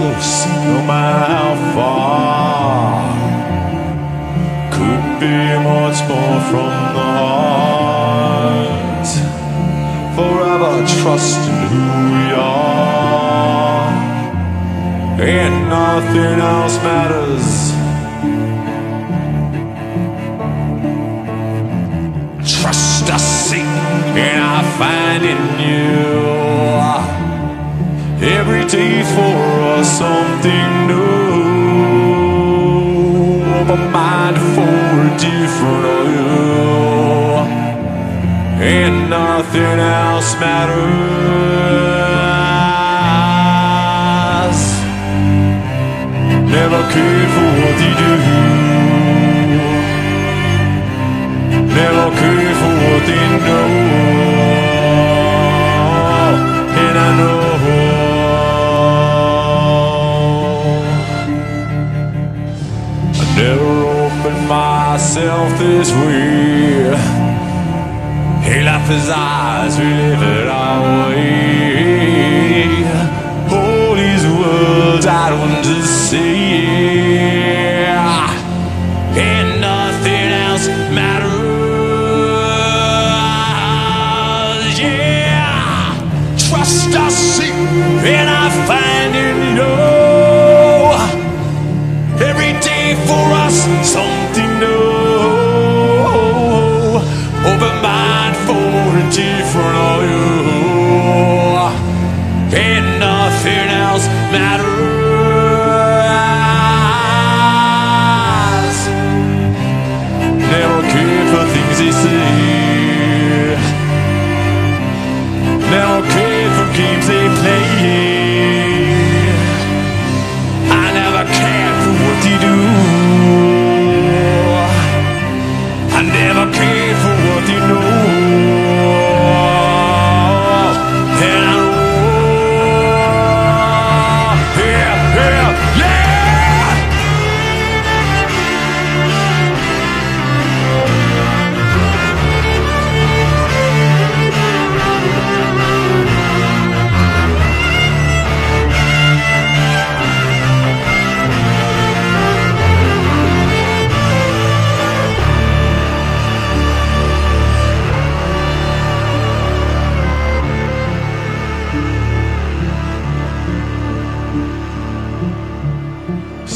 close, no matter how far. Couldn't be much more from the heart. Forever trusting who we are, and nothing else matters. Trust us, see, and I find in you. Something new. A mind for a different you. And nothing else matters. Never cared for what you do. Never opened myself this way. Hey, life is ours, we live it our way. Nothing else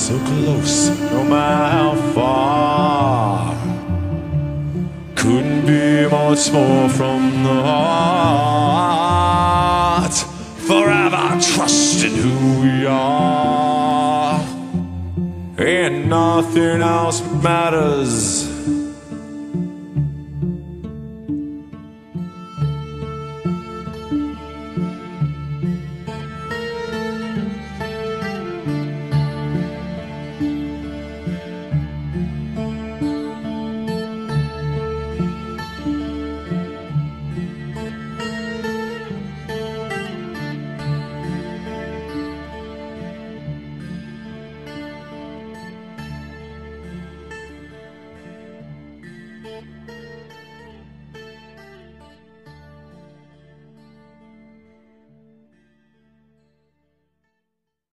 So close, no matter how far. Couldn't be much more from the heart. Forever trusting who we are. And nothing else matters.